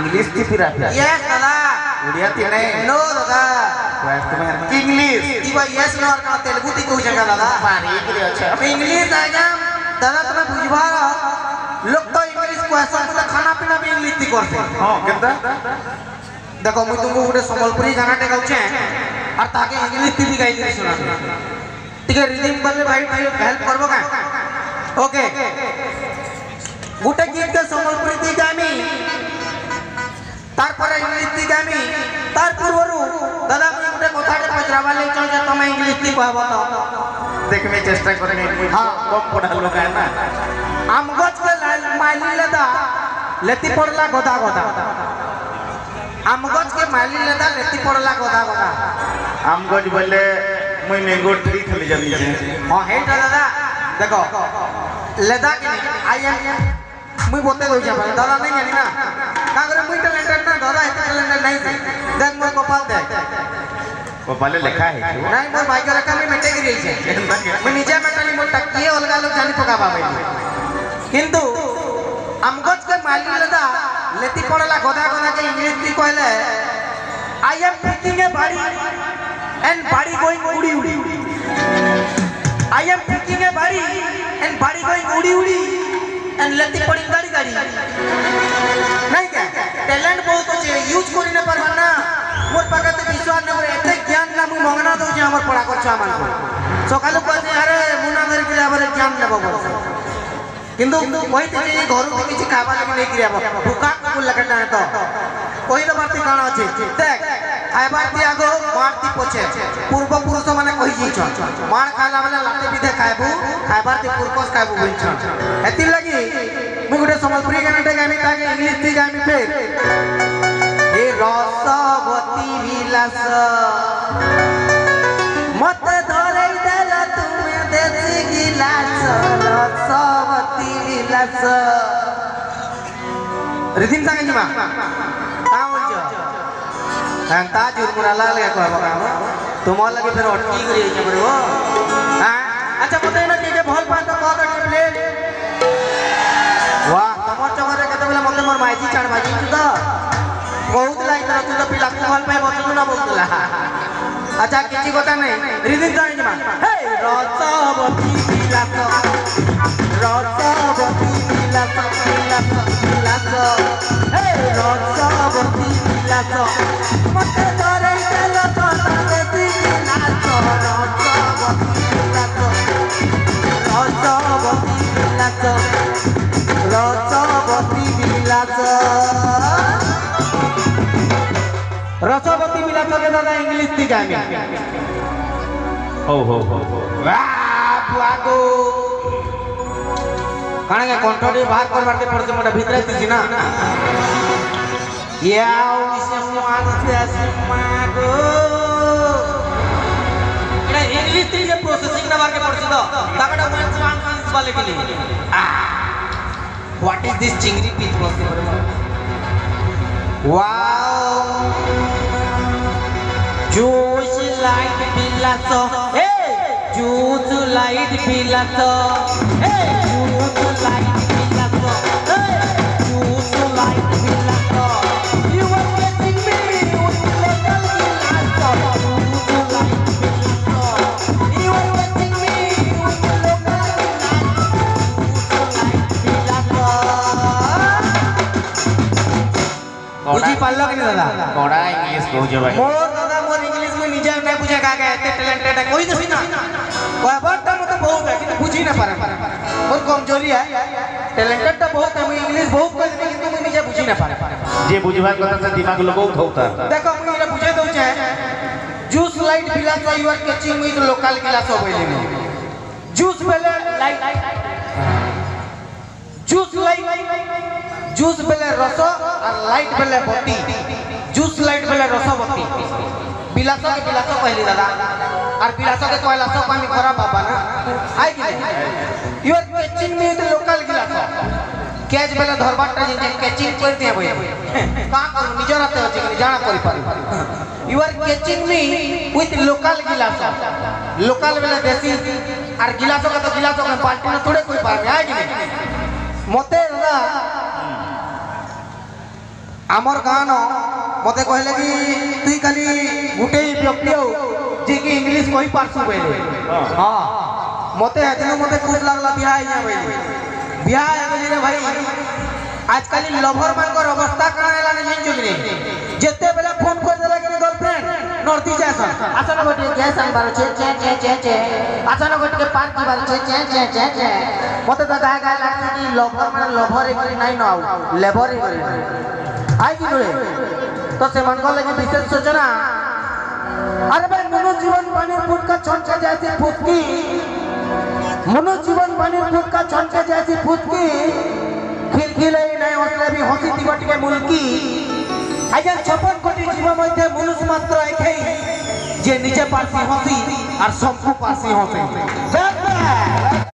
English की फिर किती राहते येस दादा उडियात नाही नो दादा इंग्लिश किंवा येस नो अर्थ तेलुगु ती कहू शकता दादा इंग्लिश आहे ना दादा तुम्ही बुझवा लोग तो इंग्लिश को ऐसा तो खाना पीना भी इंग्लिश ती करते हाँ कितना देखो मुझे तुमको गोटे संबलपुरी गाना टे गाउचे और ताके इंग्लिश ती भी गाई दे सुना ठीक है रिदम बल भाई भाई हेल्प करबो का ओके गुटे गीत के संबलपुरी ती गामी তারপরে ইংলিশ দিকে আমি তার পূর্বরু দাদা মুই গোটে কথাটে পচরাবার লাগি চাহুছে তুমি ইংলিশ দি কহব তো দেখবে চেষ্টা করবে হ্যাঁ কম পড়া লোক না আম গছকে মাইলি লেদা লেতি পড়লা গদা গদা আম গছকে মাইলি লেদা লেতি পড়লা গদা গদা আম গছ বলে মুই ম্যাঙ্গো ট্রি খেলে যাবি হ্যাঁ হেটা দাদা দেখো লেদা কি আই এম মুই বলতে দইছে দাদা নাই জানি না কাগরে মুই ট্যালেন্টেড না দাদা এত ট্যালেন্টেড নাই দেখ মোর কপাল দেখ। কপালে লেখা হে নাই মোর ভাগ্য লেখা আমি মেটে গিয়ে গেছে মুই নিজে মেটানি মোর টাকিয়ে অলগা লোক জানি পকাবা বাইলি কিন্তু আমগজ কে মালি দাদা লেতি পড়লা গদা গদা কে ইংলিশ দি কইলে আই এম টেকিং এ বাড়ি এন্ড বাড়ি গোইং উড়ি উড়ি। আই এম টেকিং এ বাড়ি এন্ড বাড়ি গোইং উড়ি উড়ি এন্ড লেতি পড়ি গাড়ি গাড়ি। না দউছি আমার পড়া করছ, আমার সকালে কইছে আরে মুনা করে আবার জ্ঞান নেব কিন্তু কইতে এই ঘরু কিছু খাবার লাগি নেই কিরে ভুকা কুকুর লাগাটা তো কইলে বাড়তি কাণ আছে দেখ খাইবার দি আগ মারতি পছে পূর্ব পুরুষ মানে কই যাইছ মার খাইলা বেলা লাতে বিধে খাইবু, খাইবার দি পুরকস খাইবু বলছ। এতি লাগি মুই গোটে সম্বলপুরি গানটা গাইমি তাকে ইংলিশ দি গাইমি রসবতী বিলাস। गिलास रिदीम tangan cuma tahu jo kan tajur murala le aku apa kamu तुम्हाला लगे फिर अटकी करी है बड़े वो हाँ. अच्छा पता ना जे भल पा तो कर प्ले वाह तमर चगरे केते बेला मते मोर माइजी चाड़ माइजी तू तो बहुत लाइ तर तू तो पिला को भल पाए बतू ना बोलला अच्छा किछि কথা नहीं? रिदिन जाई मा हे रसव पिला को রসবতী বিলাস বিলাস বিলাস হে রসবতী বিলাস মতে ধরে গেল তবে দিদি নাচ রসবতী বিলাস রসবতী বিলাস রসবতী বিলাস দাদা ইংলিশ দিকে আমি। হো হো হো বাহ કારણ કે કોન્ટ્રાક્ટ બહાર કરવા માટે પડશે મોટા ભીતરે જ ના યાવ વિશે હું આનંદ આસી માગો એટલે ઇંગ્લિશ થી જે પ્રોસેસિંગ ના વાગે પડશે તો તાકડા હું એક વાન વાન બોલે કે વોટ ઇઝ ધીસ ચિંગરી પીચ પ્રોસેસ વાવ જોશ લાઈટ બિલાસો હે Shoot light pilato. Hey, shoot light pilato. Hey, shoot light pilato. You are getting me with little pilato. Shoot light pilato. You are getting me with little pilato. Shoot light pilato. Uji palak ni dada. Kora English kau jawab. के बुझे का के इतने talented है कोई नहीं ना कोई बात टम तो बहुत है कि बुझ ही ना पारा। और कमज़ोरी है। टैलेंटेड तो बहुत है मैं इंग्लिश बहुत कर लेकिन किंतु मुझे निजे ही ना पारा। जे बुझवा कथा से दिमाग लोग उठौता देखो हम ये बुझे दो छे जूस लाइट पिला तो you are catching with local गिलास हो गई गइले जूस पहले लाइट जूस लाइट जूस पहले रसो और लाइट पहले बत्ती। जूस लाइट पहले रसो बत्ती। বিলাসকে বিলাস কইলি দাদা। আর বিলাসকে কইলাস আমি খরা বাবা না। আই কি? You are catching me with local glass catch বেলে ধরবারটা যে ক্যাচিং করে দিয়ে বই কা করু নিজর হাতে আছে কি জানা করি পারি you are catching me with local glass local বেলে দেশি। আর গিলাসকে তো গিলাসকে পাল্টি না থোড়ে কই পারবে আই কি? মতে দাদা আমার গান মতে কহিলে কি তুই খালি গোটে ব্যক্তি হও যে কি ইংলিশ কহি পারছু বলে হ্যাঁ মতে হেদিন মতে খুব লাগলা বিয়া আইয়া বলে বিয়া আইয়া বলে রে ভাই আজকাল লভর মানকর অবস্থা কাଣା হেলা নি জানিছ কি রে যেতেবেলে ফোন করে দেলা কি গার্লফ্রেন্ড নর্থ ইস্ট আসন গোটিকে গ্যাস আনবার আছে চে চে চে চে আসন গোটিকে পান দিবার আছে চে চে চে চে মতে তো গায়ে গায়ে লাগছে কি লভর মানে লভর এগুলি নাই ন আউ লেভর এগুলি আই কি রে তো সেমানকর লাগি বিশেষ সূচনা? আরে ভাই মনো জীবন পানির ফুটকা ছনকে যাইছে ফুটকি। মনো জীবন পানির ফুটকা ছনকে যাইছে ফুটকি। খিলখিলে নাই হসলে বি হসি দিগটিকে মুলকি। আজ ছপন কোটি জীব মধ্যে মনুষ মাত্র একেই, যে নিজে পারছি হসি আর সবকু পারছি হসি।